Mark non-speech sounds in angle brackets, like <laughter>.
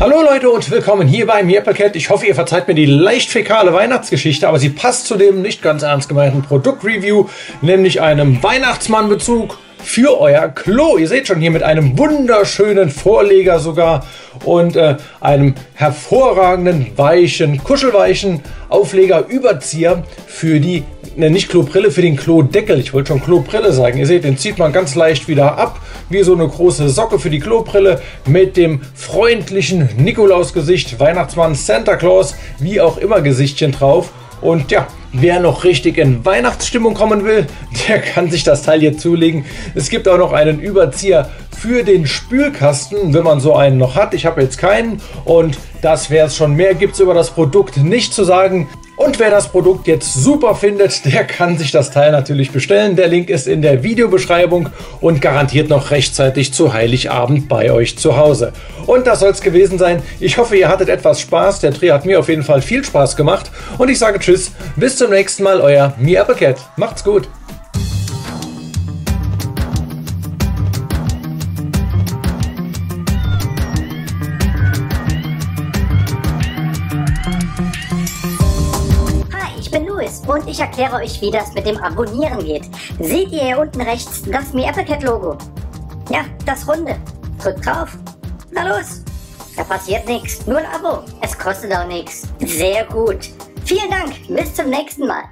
Hallo Leute und willkommen hier beim Jeppelcat. Ich hoffe, ihr verzeiht mir die leicht fäkale Weihnachtsgeschichte, aber sie passt zu dem nicht ganz ernst gemeinten Produktreview, nämlich einem Weihnachtsmannbezug für euer Klo. Ihr seht schon hier mit einem wunderschönen Vorleger sogar und äh, einem hervorragenden weichen, kuschelweichen Aufleger Überzieher für die ne, nicht Klobrille, für den Klodeckel. Ich wollte schon Klobrille sagen. Ihr seht, den zieht man ganz leicht wieder ab, wie so eine große Socke für die Klobrille mit dem freundlichen Nikolausgesicht, Weihnachtsmann, Santa Claus, wie auch immer Gesichtchen drauf. Und ja, wer noch richtig in Weihnachtsstimmung kommen will, <laughs> der kann sich das Teil hier zulegen. Es gibt auch noch einen Überzieher für den Spülkasten, wenn man so einen noch hat. Ich habe jetzt keinen und das wäre es schon. Mehr gibt es über das Produkt nicht zu sagen. Und wer das Produkt jetzt super findet, der kann sich das Teil natürlich bestellen. Der Link ist in der Videobeschreibung und garantiert noch rechtzeitig zu Heiligabend bei euch zu Hause. Und das soll es gewesen sein. Ich hoffe, ihr hattet etwas Spaß. Der Dreh hat mir auf jeden Fall viel Spaß gemacht. Und ich sage Tschüss, bis zum nächsten Mal, euer Mi Applecat. Macht's gut. Louis und ich erkläre euch, wie das mit dem Abonnieren geht. Seht ihr hier unten rechts das Mi Applecat Logo? Ja, das runde. Drückt drauf. Na los. Da passiert nichts. Nur ein Abo. Es kostet auch nichts. Sehr gut. Vielen Dank. Bis zum nächsten Mal.